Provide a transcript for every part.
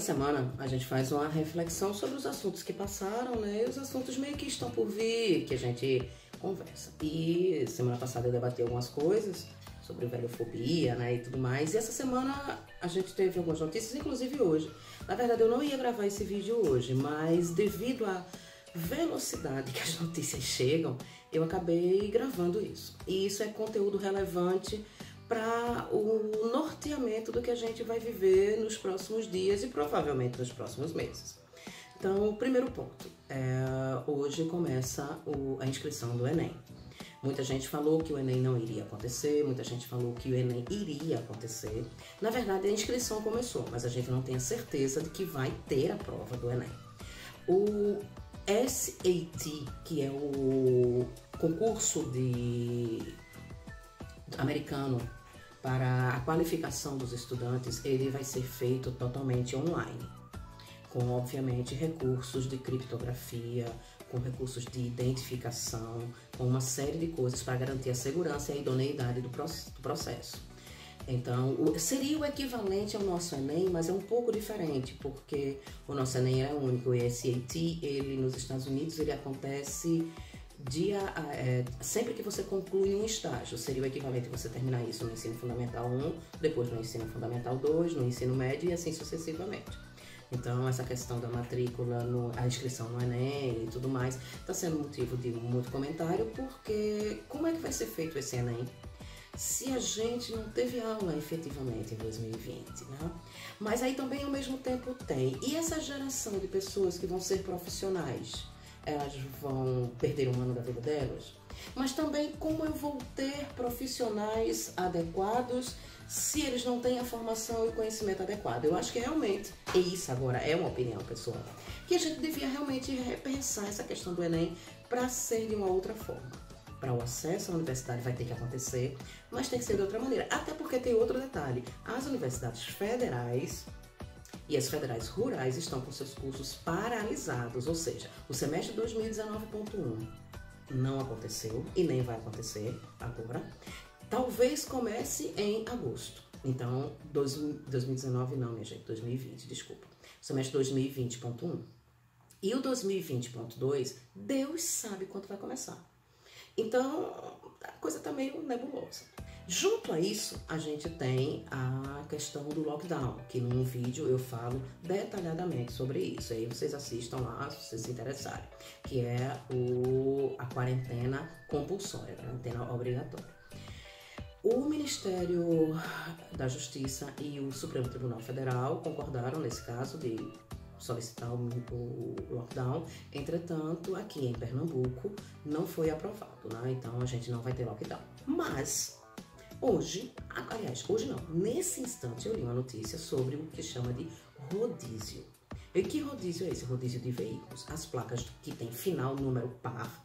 Toda semana a gente faz uma reflexão sobre os assuntos que passaram, né? E os assuntos meio que estão por vir, que a gente conversa. E semana passada eu debati algumas coisas sobre velhofobia, né, e tudo mais. E essa semana a gente teve algumas notícias, inclusive hoje. Na verdade, eu não ia gravar esse vídeo hoje, mas devido à velocidade que as notícias chegam, eu acabei gravando isso. E isso é conteúdo relevante para o norteamento do que a gente vai viver nos próximos dias e provavelmente nos próximos meses. Então, primeiro ponto, é, hoje começa o, a inscrição do Enem. Muita gente falou que o Enem não iria acontecer, muita gente falou que o Enem iria acontecer. Na verdade, a inscrição começou, mas a gente não tem a certeza de que vai ter a prova do Enem. O SAT, que é o concurso de americano para a qualificação dos estudantes, ele vai ser feito totalmente online, com obviamente recursos de criptografia, com recursos de identificação, com uma série de coisas para garantir a segurança e a idoneidade do processo. Então, seria o equivalente ao nosso Enem, mas é um pouco diferente, porque o nosso Enem é único. O SAT, ele nos Estados Unidos, ele acontece dia, é, sempre que você conclui um estágio, seria o equivalente você terminar isso no ensino fundamental 1, depois no ensino fundamental 2, no ensino médio e assim sucessivamente. Então, essa questão da matrícula, no, a inscrição no Enem e tudo mais, está sendo motivo de muito comentário, porque como é que vai ser feito esse Enem? Se a gente não teve aula efetivamente em 2020, né? Mas aí também ao mesmo tempo tem. E essa geração de pessoas que vão ser profissionais? Elas vão perder um ano da vida delas, mas também como eu vou ter profissionais adequados se eles não têm a formação e o conhecimento adequado. Eu acho que realmente, e isso agora é uma opinião pessoal, que a gente devia realmente repensar essa questão do Enem para ser de uma outra forma. Para o acesso à universidade vai ter que acontecer, mas tem que ser de outra maneira. Até porque tem outro detalhe: as universidades federais e as federais rurais estão com seus cursos paralisados, ou seja, o semestre 2019.1 não aconteceu e nem vai acontecer agora. Talvez comece em agosto. Então, 2019 não, minha gente, 2020, desculpa. semestre 2020.1. E o 2020.2, Deus sabe quando vai começar. Então, a coisa está meio nebulosa. Junto a isso, a gente tem a questão do lockdown, que num vídeo eu falo detalhadamente sobre isso. Aí vocês assistam lá, se vocês se interessarem, que é o, a quarentena compulsória, a quarentena obrigatória. O Ministério da Justiça e o Supremo Tribunal Federal concordaram nesse caso de solicitar o, lockdown. Entretanto, aqui em Pernambuco não foi aprovado, né? Então a gente não vai ter lockdown. Mas Hoje, aliás, hoje não, nesse instante eu li uma notícia sobre o que chama de rodízio. E que rodízio é esse? Rodízio de veículos. As placas que têm final número par,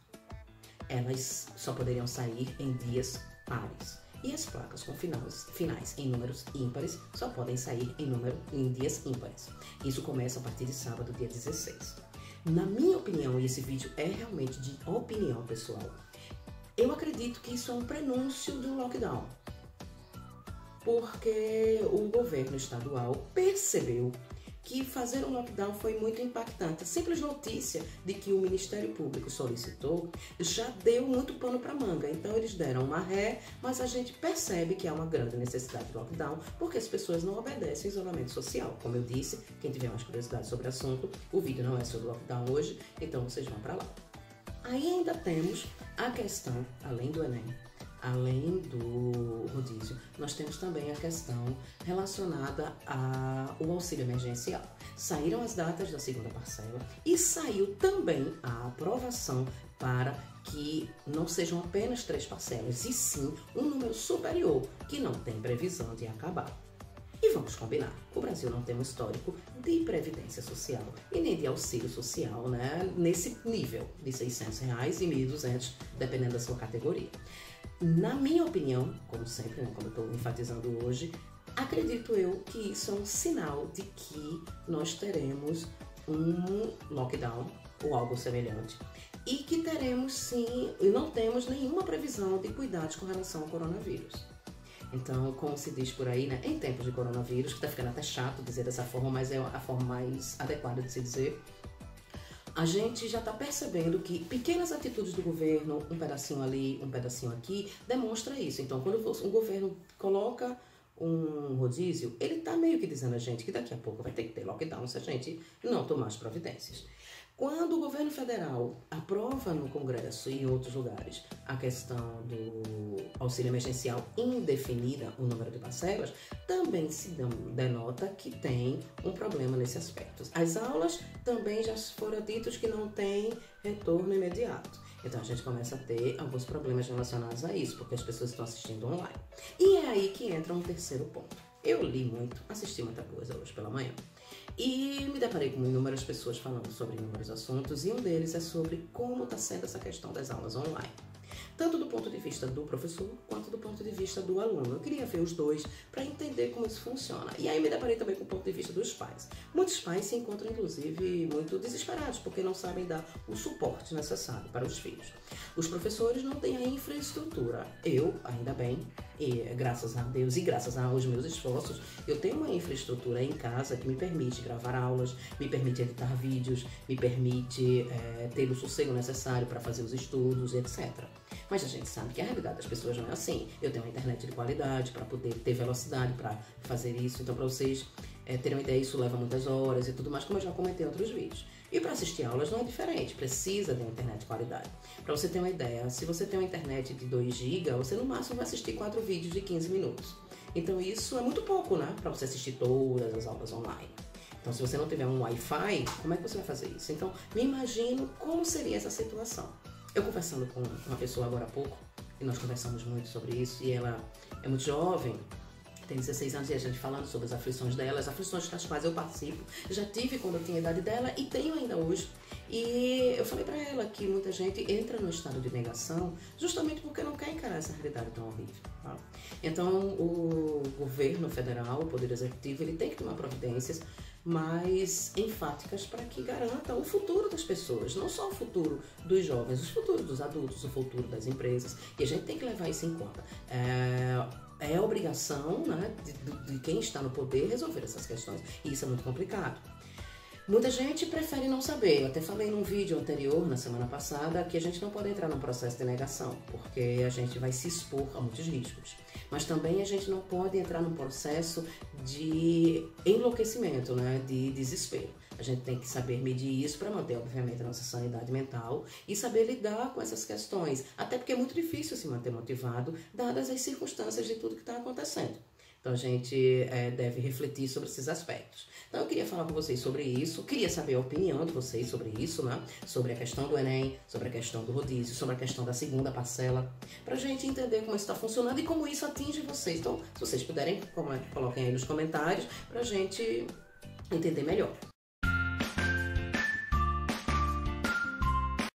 elas só poderiam sair em dias pares. E as placas com finais, finais em números ímpares só podem sair em, número, em dias ímpares. Isso começa a partir de sábado, dia 16. Na minha opinião, e esse vídeo é realmente de opinião pessoal, eu acredito que isso é um prenúncio do lockdown porque o governo estadual percebeu que fazer um lockdown foi muito impactante. A simples notícia de que o Ministério Público solicitou já deu muito pano para manga. Então eles deram uma ré, mas a gente percebe que há uma grande necessidade de lockdown porque as pessoas não obedecem ao isolamento social. Como eu disse, quem tiver mais curiosidade sobre o assunto, o vídeo não é sobre lockdown hoje, então vocês vão para lá. Aí ainda temos a questão, além do Enem, além do rodízio, nós temos também a questão relacionada ao auxílio emergencial. Saíram as datas da segunda parcela e saiu também a aprovação para que não sejam apenas três parcelas, e sim um número superior, que não tem previsão de acabar. E vamos combinar, o Brasil não tem um histórico de previdência social e nem de auxílio social, né? Nesse nível de 600 reais e 1.200, dependendo da sua categoria. Na minha opinião, como sempre, né, como eu estou enfatizando hoje, acredito eu que isso é um sinal de que nós teremos um lockdown ou algo semelhante e que teremos sim, e não temos nenhuma previsão de cuidados com relação ao coronavírus. Então, como se diz por aí, né, em tempos de coronavírus, que tá ficando até chato dizer dessa forma, mas é a forma mais adequada de se dizer, a gente já está percebendo que pequenas atitudes do governo, um pedacinho ali, um pedacinho aqui, demonstra isso. Então, quando um governo coloca um rodízio, ele está meio que dizendo a gente que daqui a pouco vai ter que ter lockdown se a gente não tomar as providências. Quando o governo federal aprova no Congresso e em outros lugares a questão do auxílio emergencial indefinida, o número de parcelas, também se denota que tem um problema nesse aspecto. As aulas também já foram ditos que não tem retorno imediato. Então a gente começa a ter alguns problemas relacionados a isso, porque as pessoas estão assistindo online. E é aí que entra um terceiro ponto. Eu li muito, assisti muita coisa hoje pela manhã. E me deparei com inúmeras pessoas falando sobre inúmeros assuntos, e um deles é sobre como está sendo essa questão das aulas online tanto do ponto de vista do professor quanto do ponto de vista do aluno. Eu queria ver os dois para entender como isso funciona. E aí me deparei também com o ponto de vista dos pais. Muitos pais se encontram, inclusive, muito desesperados porque não sabem dar o suporte necessário para os filhos. Os professores não têm a infraestrutura. Eu, ainda bem, e graças a Deus e graças aos meus esforços, eu tenho uma infraestrutura em casa que me permite gravar aulas, me permite editar vídeos, me permite é, ter o sossego necessário para fazer os estudos, etc. Mas a gente sabe que a realidade das pessoas não é assim. Eu tenho uma internet de qualidade para poder ter velocidade para fazer isso. Então, para vocês é, terem uma ideia, isso leva muitas horas e tudo mais, como eu já comentei em outros vídeos. E para assistir aulas não é diferente, precisa de uma internet de qualidade. Para você ter uma ideia, se você tem uma internet de 2 GB, você no máximo vai assistir 4 vídeos de 15 minutos. Então isso é muito pouco, né? Para você assistir todas as aulas online. Então, se você não tiver um Wi-Fi, como é que você vai fazer isso? Então, me imagino como seria essa situação. Eu conversando com uma pessoa agora há pouco, e nós conversamos muito sobre isso, e ela é muito jovem, tem 16 anos e a gente falando sobre as aflições dela, as aflições das quais eu participo. Já tive quando eu tinha a idade dela e tenho ainda hoje. E eu falei para ela que muita gente entra no estado de negação justamente porque não quer encarar essa realidade tão horrível. Tá? Então, o governo federal, o poder executivo, ele tem que tomar providências mais enfáticas para que garanta o futuro das pessoas, não só o futuro dos jovens, o futuro dos adultos, o futuro das empresas. E a gente tem que levar isso em conta. É, é obrigação né, de, de quem está no poder resolver essas questões. E isso é muito complicado. Muita gente prefere não saber. Eu até falei num vídeo anterior, na semana passada, que a gente não pode entrar num processo de negação, porque a gente vai se expor a muitos riscos. Mas também a gente não pode entrar num processo de enlouquecimento, né? de desespero. A gente tem que saber medir isso para manter, obviamente, a nossa sanidade mental e saber lidar com essas questões. Até porque é muito difícil se manter motivado, dadas as circunstâncias de tudo que está acontecendo. Então a gente é, deve refletir sobre esses aspectos. Então eu queria falar com vocês sobre isso, queria saber a opinião de vocês sobre isso, né? Sobre a questão do Enem, sobre a questão do rodízio, sobre a questão da segunda parcela, para a gente entender como isso está funcionando e como isso atinge vocês. Então, se vocês puderem, coloquem aí nos comentários para a gente entender melhor.